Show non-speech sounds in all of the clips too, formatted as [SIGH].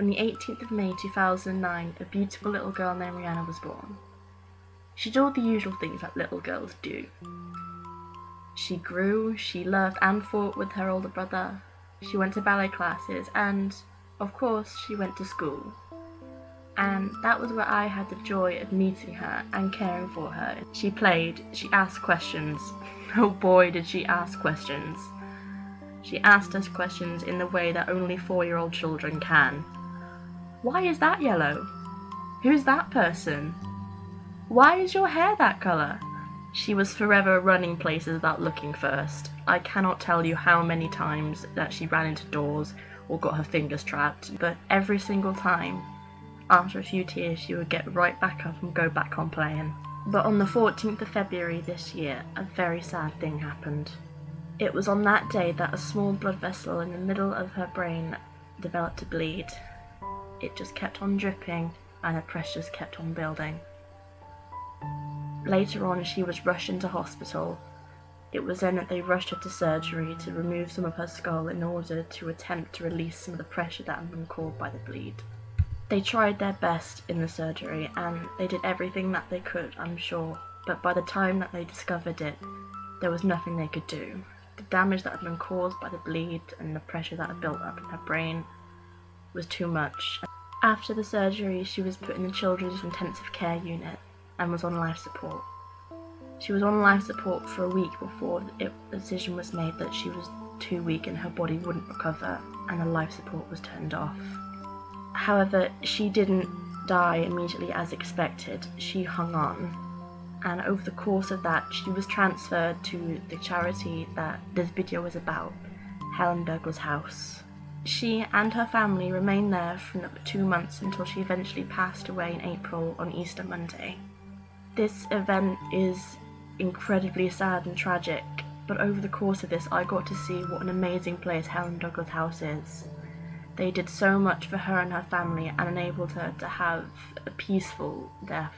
On the 18th of May 2009, a beautiful little girl named Rihanna was born. She did all the usual things that little girls do. She grew, she loved and fought with her older brother. She went to ballet classes, and, of course, she went to school. And that was where I had the joy of meeting her and caring for her. She played, she asked questions. [LAUGHS] Oh boy, did she ask questions. She asked us questions in the way that only four year old children can. Why is that yellow? Who's that person? Why is your hair that colour? She was forever running places without looking first. I cannot tell you how many times that she ran into doors or got her fingers trapped, but every single time, after a few tears, she would get right back up and go back on playing. But on the 14th of February this year, a very sad thing happened. It was on that day that a small blood vessel in the middle of her brain developed to bleed. It just kept on dripping and her pressure just kept on building. Later on, she was rushed into hospital. It was then that they rushed her to surgery to remove some of her skull in order to attempt to release some of the pressure that had been caused by the bleed. They tried their best in the surgery and they did everything that they could, I'm sure, but by the time that they discovered it, there was nothing they could do. The damage that had been caused by the bleed and the pressure that had built up in her brain was too much. After the surgery, she was put in the children's intensive care unit and was on life support. She was on life support for a week before it, the decision was made that she was too weak and her body wouldn't recover, and the life support was turned off. However, she didn't die immediately as expected. She hung on. And over the course of that, she was transferred to the charity that this video is about, Helen Douglas House. She and her family remained there for another two months until she eventually passed away in April on Easter Monday. This event is incredibly sad and tragic, but over the course of this, I got to see what an amazing place Helen Douglas House is. They did so much for her and her family and enabled her to have a peaceful death,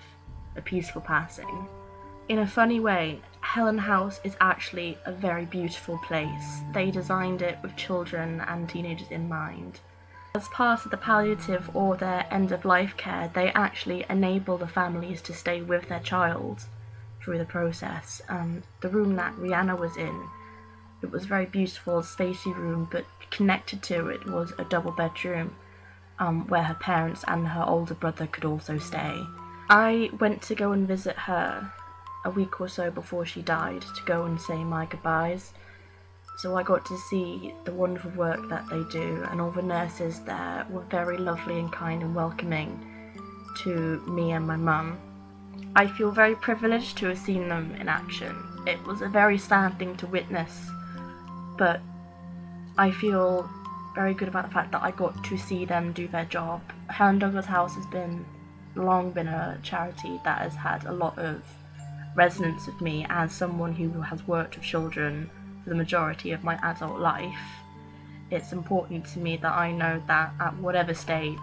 a peaceful passing. In a funny way, Helen House is actually a very beautiful place. They designed it with children and teenagers in mind. As part of the palliative or their end of life care, they actually enable the families to stay with their child through the process. And the room that Rihanna was in it was a very beautiful, spacey room, but connected to it was a double bedroom um, where her parents and her older brother could also stay. I went to go and visit her a week or so before she died to go and say my goodbyes. So I got to see the wonderful work that they do, and all the nurses there were very lovely and kind and welcoming to me and my mum. I feel very privileged to have seen them in action. It was a very sad thing to witness but I feel very good about the fact that I got to see them do their job. Helen Douglas House has been long been a charity that has had a lot of resonance with me as someone who has worked with children for the majority of my adult life. It's important to me that I know that at whatever stage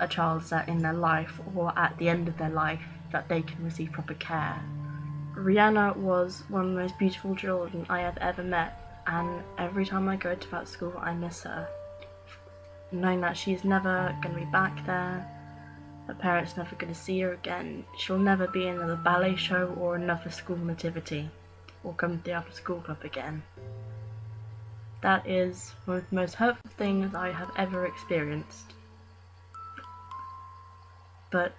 a child's at in their life or at the end of their life that they can receive proper care. Rihanna was one of the most beautiful children I have ever met and every time I go to that school, I miss her. Knowing that she's never going to be back there, her parents never going to see her again, she'll never be in another ballet show or another school nativity, or come to the after school club again. That is one of the most hurtful things I have ever experienced. But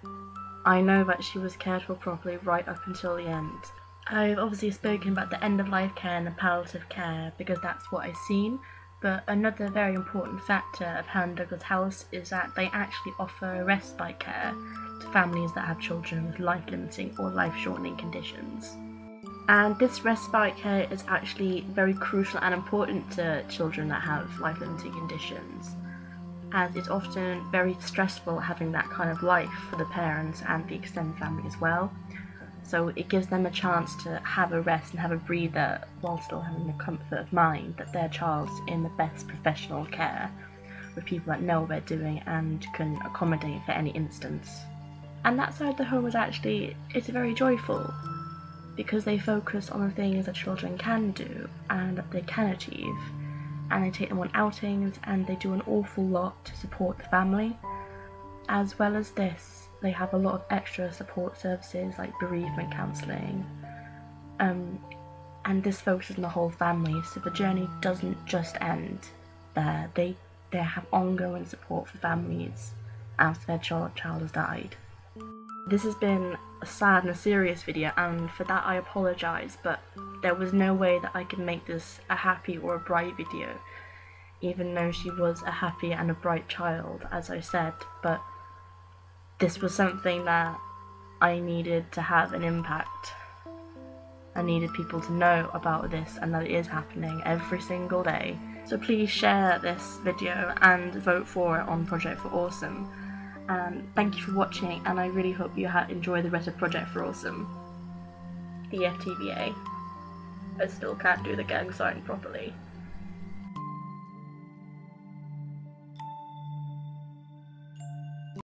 I know that she was cared for properly right up until the end, I've obviously spoken about the end of life care and the palliative care because that's what I've seen, but another very important factor of Helen Douglas House is that they actually offer respite care to families that have children with life limiting or life shortening conditions. And this respite care is actually very crucial and important to children that have life limiting conditions, as it's often very stressful having that kind of life for the parents and the extended family as well. So it gives them a chance to have a rest and have a breather while still having the comfort of mind that their child's in the best professional care with people that know what they're doing and can accommodate for any instance. And that side of the home is actually it's very joyful because they focus on the things that children can do and that they can achieve and they take them on outings and they do an awful lot to support the family. As well as this, they have a lot of extra support services like bereavement counselling. Um, and this focuses on the whole family, so the journey doesn't just end there. They they have ongoing support for families after their child, child has died. This has been a sad and a serious video and for that I apologise but there was no way that I could make this a happy or a bright video even though she was a happy and a bright child as I said but this was something that I needed to have an impact. I needed people to know about this and that it is happening every single day. So please share this video and vote for it on Project for Awesome. And thank you for watching and I really hope you enjoy the rest of Project for Awesome. DFTBA. I still can't do the gang sign properly.